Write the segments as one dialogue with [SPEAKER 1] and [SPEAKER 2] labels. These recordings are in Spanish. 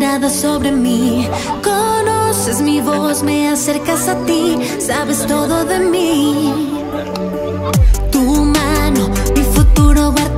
[SPEAKER 1] nada sobre mí. Conoces mi voz, me acercas a ti, sabes todo de mí. Tu mano mi futuro guardará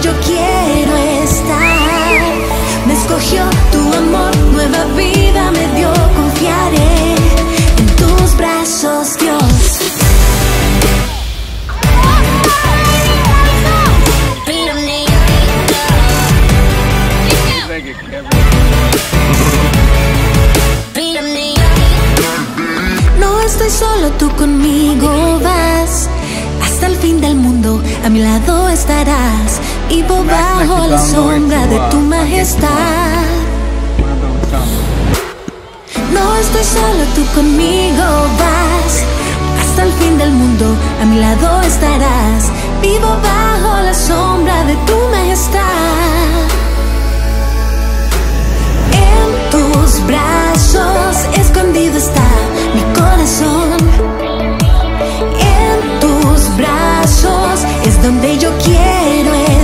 [SPEAKER 1] yo quiero estar. Me escogió tu amor, nueva vida me dio, confiaré en tus brazos, Dios. No estoy solo, tú conmigo vas. Hasta el fin del mundo, a mi lado estarás. Vivo bajo la sombra de tu majestad. No estoy solo, tú conmigo vas. Hasta el fin del mundo, a mi lado estarás. Vivo bajo la sombra de tu majestad. En tus brazos escondido está mi corazón. En tus brazos es donde yo quiero estar.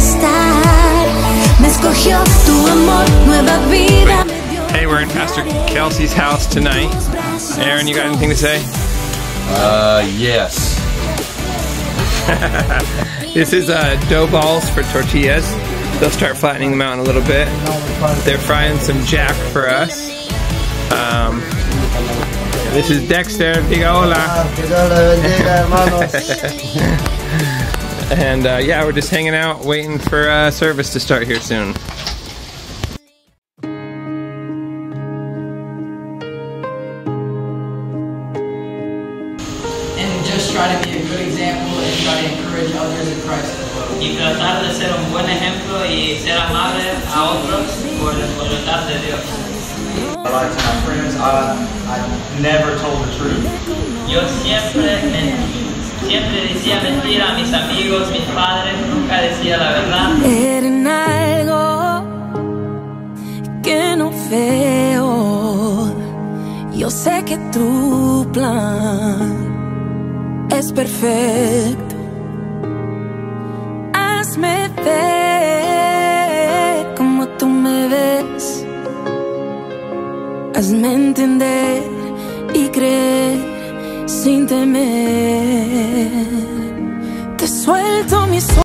[SPEAKER 2] Hey, we're in Pastor Kelsey's house tonight. Aaron, you got anything to say?
[SPEAKER 3] Uh, yes.
[SPEAKER 2] This is uh, dough balls for tortillas. They'll start flattening them out in a little bit. They're frying some jack for us. Um, this is Dexter. Diga hola.
[SPEAKER 4] Que Dios les bendiga, hermanos.
[SPEAKER 2] And uh, yeah, we're just hanging out, waiting for uh, service to start here soon.
[SPEAKER 5] and just try to be a good example and try to encourage others in Christ as well.
[SPEAKER 6] y tratar de ser un buen ejemplo y ser amable a otros por la voluntad de Dios.
[SPEAKER 7] I lied to my friends. I, I never told the truth.
[SPEAKER 6] Yo siempre mentí, siempre decía mentira a mis amigos, mis padres, nunca decía la verdad.
[SPEAKER 1] Ver en algo que no veo. Yo sé que tu plan es perfecto. Hazme ver como tú me ves. Hazme entender y creer sin temer. Te suelto mis